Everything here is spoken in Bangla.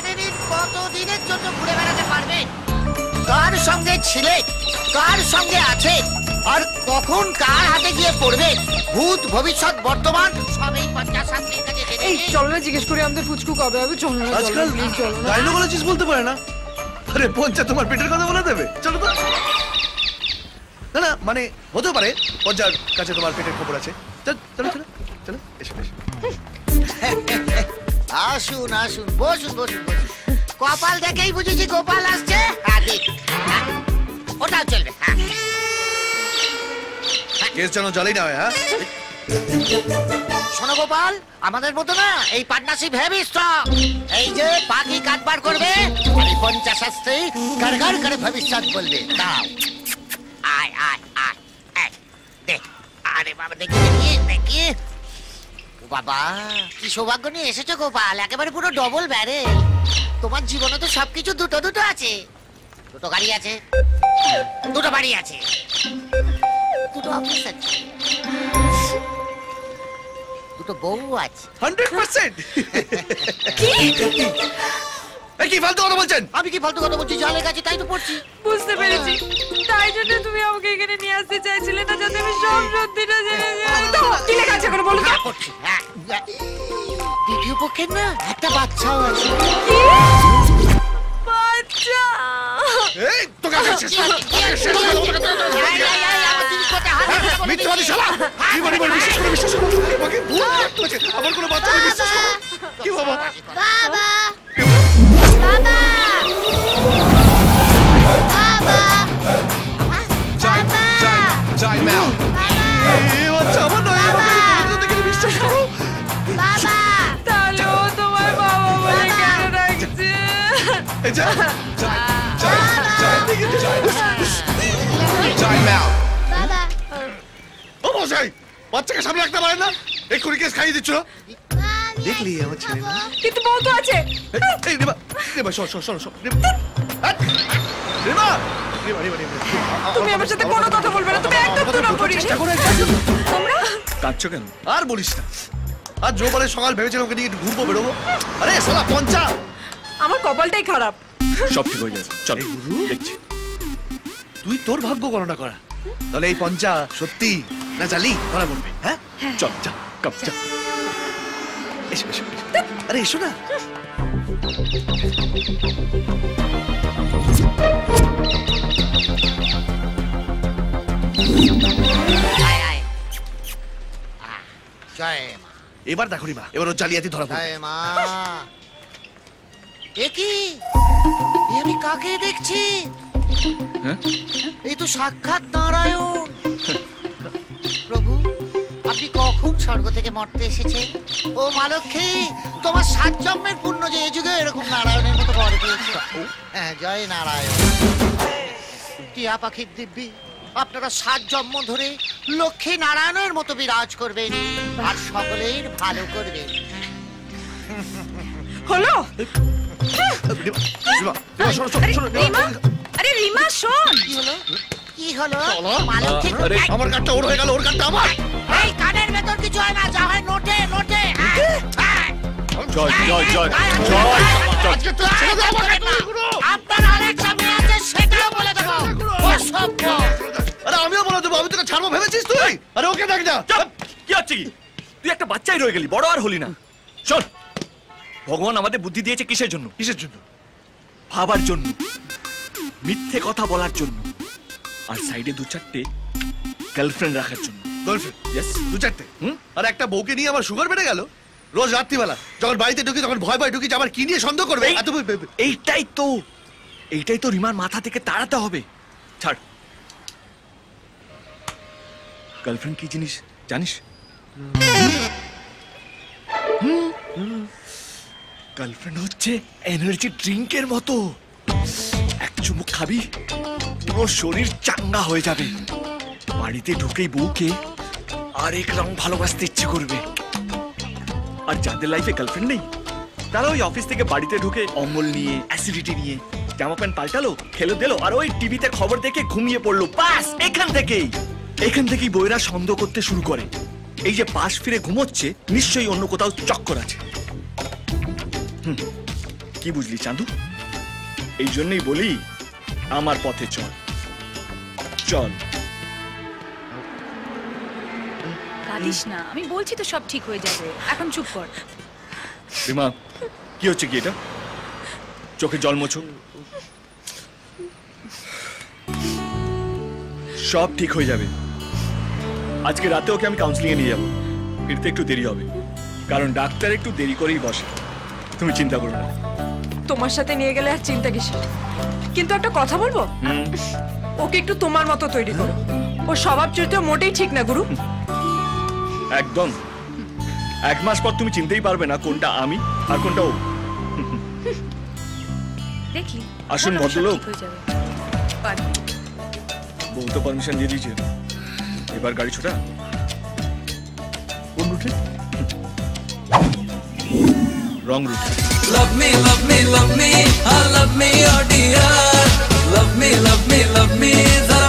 দিনের জন্য ঘুরে বেড়াতে পারবেন? কার সঙ্গে ছিলেন কার সঙ্গে আছে? আর কখন কার হাতে গিয়ে পড়বে? ভূত ভবিষ্যৎ বর্তমান সবই পঞ্চাশ শাস্ত্রীর কাছে এই চল না জিজ্ঞেস করি আমাদের পুচকু কবে হবে? চল না আজকাল গাইনোকোলজিস্ট বলতে পারে না? আরে পঞ্চা তোমার পেটের কথা বলে দেবে। চলো তো। না না মানে হতেও পারে পঞ্চার কাছে তোমার পেটের খবর আছে। চল চলো চলো চলো এসো এসো। আসুন আসুন বসুন বসুন বসুন। কপাল দেখেই বুঝেছি গোপাল আসছে। হ্যাঁ হ্যাঁ, ওটাও চলবে হ্যাঁ। কেস যেন জলেই না হয় হ্যাঁ? শোনো গোপাল আমাদের মতো না এই পার্টনারশিপ হেভি স্ট্রং এই যে পাখি কাটবার করবে ঘর করে ভবিষ্যৎ বলবে। দাও। আয় আয় আয় আয়, দে আরে বাবা দেখি দেখি দেখি। বাবা কি সৌভাগ্য নিয়ে এসেছ গোপাল? একেবারে পুরো ডবল ব্যারে তোমার জীবনে তো সবকিছু দুটো দুটো আছে। দুটো গাড়ি আছে দুটো বাড়ি আছে। দুটো অফিস আছে। দুটো বউ আছে। Hundred percent! কি? ফালতু কথা বলছেন? আমি কি ফালতু কথা বলছি? জলের কাছে তাই তো পড়ছি। বুঝতে পেরেছি। তাই জন্য তুমি আমাকে এখানে নিয়ে আসতে চাইছিলে না যাতে আমি সব সত্যিটা জেনে যাই। তো কি লেখা আছে করে বলো। তো হ্যাঁ, পড়ছি হ্যাঁ। দ্বিতীয় পক্ষের না একটা বাচ্চাও আছে বাচ্চা এই তোকে শেষ। শালা! বিশ্বাস করে বিশ্বাস করো। আমাকে ভুল। ও বাচ্চাকে সামনে রাখতে না কেস খাইয়ে আমার কিন্তু আছে তুমি আমার বলবে না কেন আর বলিস না আর জোবারে সকাল ভেবেছিলাম ওকে নিয়ে ঘুরবো বেরোবো আরে শালা পঞ্চা আমার কপালটাই খারাপ। সব ঠিক হয়ে যাবে চল। দেখছি। তুই তোর ভাগ্য গণনা করা। তাহলে এই পঞ্চা সত্যি না জালি ধরা বলবে হ্যাঁ? চল চল কাপ চল। এসো এসো। আরে এসো না। এবার দেখো রে মা। এবার ও জালিয়াতি ধরা জয় মা। এ কি এ আমি কাকে দেখছি? হ্যাঁ? এই তো সাক্ষাৎ নারায়ণ। প্রভু আপনি কখন স্বর্গ থেকে মরতে এসেছেন? ও মালক্ষী তোমার সাত জন্মের পুণ্য যে এ যুগে এরকম নারায়ণের মতো বর পেয়েছে। হ্যাঁ জয় নারায়ণ। টিয়া পাখির দিব্যি আপনারা সাত জন্ম ধরে লক্ষ্মী নারায়ণের মতো বিরাজ করবেন আর সকলের ভালো করবেন। হলো? আরে রিমা? শোন। কি হলো? কি হলো? চলো। মালতী আরে, আমার কাঠটা ওর হয়ে গেল ওর কাঠটা আমার। এই কানের ভেতর কিছু হয় না যা হয় নোটে নোটে। হ্যাঁ, হ্যাঁ। জয় জয় জয় জয় আজকে তো ছেড়ে আমাকে আপনার আরেকটা মেয়ে আছে সেটাও বলে দেবো। অসভ্য আরে আমিও বলে দেবো আমি তোকে ছাড়বো ভেবেছিস তুই? আরে ওকে দেখ না চাপ! কি হচ্ছে কি? তুই একটা বাচ্চাই রয়ে গেলি বড় আর হলি না। শোন ভগবান আমাদের বুদ্ধি দিয়েছে কিসের জন্য? কিসের জন্য? ভাবার জন্য মিথ্যে কথা বলার জন্য আর সাইডে দু চারটে গার্লফ্রেন্ড রাখার জন্য। গার্লফ্রেন্ড ইয়েস দু চারটে? হুম? আর একটা বউকে নিয়ে আমার সুগার বেড়ে গেল। রোজ রাত্রিবেলা যখন বাড়িতে ঢুকি তখন ভয় ভয় ঢুকি যে আমার কি নিয়ে সন্দেহ করবে? এত এইটাই তো এইটাই তো রিমার মাথা থেকে তাড়াতে হবে। ছাড়। গার্লফ্রেন্ড কি জিনিস? জানিস? গার্লফ্রেন্ড হচ্ছে এনার্জি ড্রিঙ্কের মতো। এক চুমুক খাবি, পুরো শরীর চাঙ্গা হয়ে যাবে। বাড়িতে ঢুকেই বউকে আরেক রং ভালোবাসতে ইচ্ছে করবে। আর যাদের লাইফে গার্লফ্রেন্ড নেই, তারা ওই অফিস থেকে বাড়িতে ঢুকে অম্বল নিয়ে অ্যাসিডিটি নিয়ে জামা প্যান্ট পাল্টালো, খেলো দিলো, আর ওই টিভিতে খবর দেখে ঘুমিয়ে পড়ল। বাস এখান থেকেই। এখান থেকেই বইরা সন্দেহ করতে শুরু করে। এই যে পাশ ফিরে ঘুমোচ্ছে, নিশ্চয়ই অন্য কোথাও চক্কর আছে। কি বুঝলি চাঁদু? এই জন্যই বলি আমার পথে চল। চল। কাঁদিস না আমি বলছি তো সব ঠিক হয়ে যাবে। এখন চুপ কর। রিমা কি হচ্ছে কি এটা? চোখে জল মোছো। সব ঠিক হয়ে যাবে। আজকে রাতে ওকে আমি কাউন্সিলিং এ নিয়ে যাব। ফিরতে একটু দেরি হবে। কারণ ডাক্তার একটু দেরি করেই বসে। তুমি চিন্তা করো না। তোমার সাথে নিয়ে গেলে আর চিন্তা কিসের? কিন্তু একটা কথা বলব? ওকে একটু তোমার মতো তৈরি করো। ও স্বভাব চরিত্র মোটেই ঠিক না গুরু। একদম। এক মাস পর তুমি চিনতেই পারবে না কোনটা আমি আর কোনটা ও। দেখি আসুন, ভদ্রলোক। বউ তো পারমিশন দিয়ে দিয়েছে। এবার গাড়ি ছোটা। কোন রুটে wrong route love me love me love me love me love me love me love me